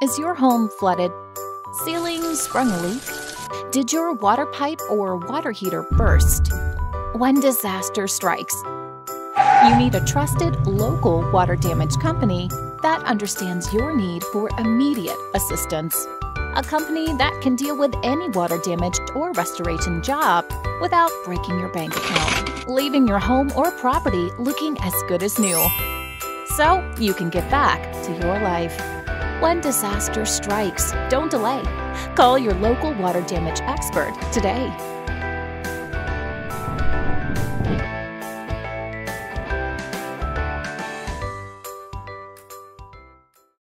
Is your home flooded? Ceiling sprung a leak? Did your water pipe or water heater burst? When disaster strikes, you need a trusted local water damage company that understands your need for immediate assistance. A company that can deal with any water damage or restoration job without breaking your bank account, leaving your home or property looking as good as new. So you can get back to your life. When disaster strikes, don't delay. Call your local water damage expert today.